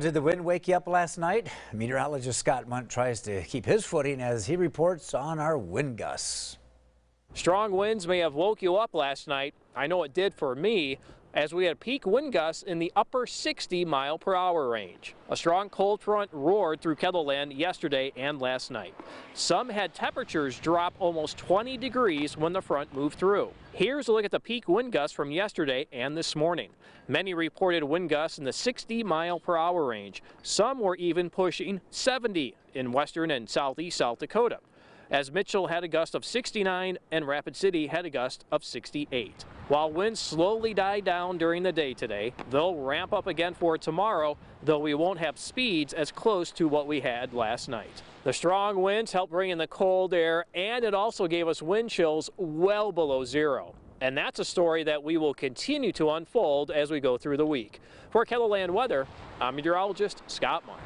Did the wind wake you up last night? Meteorologist Scott Mundt tries to keep his footing as he reports on our wind gusts. Strong winds may have woke you up last night. I know it did for me as we had peak wind gusts in the upper 60 mile per hour range. A strong cold front roared through KELOLAND yesterday and last night. Some had temperatures drop almost 20 degrees when the front moved through. Here's a look at the peak wind gusts from yesterday and this morning. Many reported wind gusts in the 60 mile per hour range. Some were even pushing 70 in western and southeast South Dakota as Mitchell had a gust of 69 and Rapid City had a gust of 68. While winds slowly die down during the day today, they'll ramp up again for tomorrow, though we won't have speeds as close to what we had last night. The strong winds helped bring in the cold air, and it also gave us wind chills well below zero. And that's a story that we will continue to unfold as we go through the week. For KELOLAND Weather, I'm meteorologist Scott Mundt.